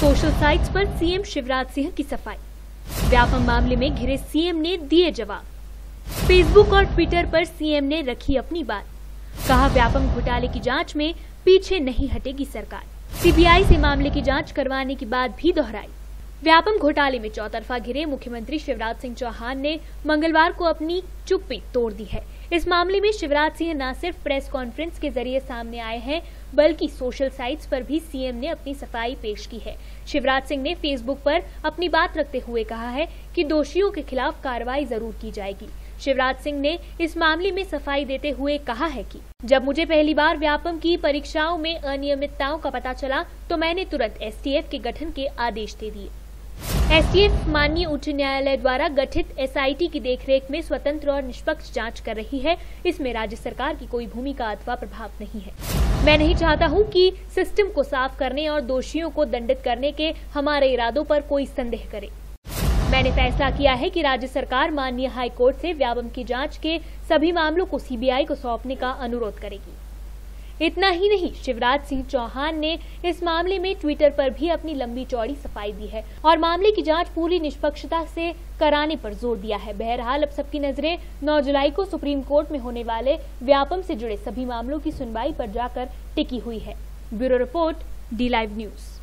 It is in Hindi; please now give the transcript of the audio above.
सोशल साइट्स पर सीएम शिवराज सिंह की सफ़ाई। व्यापम मामले में घिरे सीएम ने दिए जवाब। फेसबुक और ट्विटर पर सीएम ने रखी अपनी बात। कहा, व्यापम घोटाले की जाँच में पीछे नहीं हटेगी सरकार। सीबीआई से मामले की जाँच करवाने की बात भी दोहराई। व्यापम घोटाले में चौतरफा घिरे मुख्यमंत्री शिवराज सिंह चौहान ने मंगलवार को अपनी चुप्पी तोड़ दी है। इस मामले में शिवराज सिंह न सिर्फ़ प्रेस कॉन्फ्रेंस के ज़रिए सामने आए हैं, बल्कि सोशल साइट्स पर भी सीएम ने अपनी सफ़ाई पेश की है। शिवराज सिंह ने फेसबुक पर अपनी बात रखते हुए कहा है कि दोषियों के खिलाफ कार्रवाई ज़रूर की जाएगी। शिवराज सिंह ने इस मामले में सफ़ाई देते हुए कहा है कि, जब मुझे पहली बार व्यापम की परीक्षाओं में अनियमितताओं का पता चला तो मैंने तुरंत एसटीएफ के गठन के आदेश दे दिए। एसटीएफ माननीय उच्च न्यायालय द्वारा गठित एसआईटी की देखरेख में स्वतंत्र और निष्पक्ष जाँच कर रही है। इसमें राज्य सरकार की कोई भूमिका अथवा प्रभाव नहीं है। मैं नहीं चाहता हूँ कि सिस्टम को साफ़ करने और दोषियों को दंडित करने के हमारे इरादों पर कोई संदेह करे। मैंने फैसला किया है कि राज्य सरकार माननीय हाईकोर्ट से व्यापम की जाँच के सभी मामलों को सीबीआई को सौंपने का अनुरोध करेगी। इतना ही नहीं, शिवराज सिंह चौहान ने इस मामले में ट्विटर पर भी अपनी लंबी चौड़ी सफ़ाई दी है और मामले की जाँच पूरी निष्पक्षता से कराने पर ज़ोर दिया है। बहरहाल, अब सबकी नज़रें 9 जुलाई को सुप्रीम कोर्ट में होने वाले व्यापम से जुड़े सभी मामलों की सुनवाई पर जाकर टिकी हुई है। Bureau report, D live news.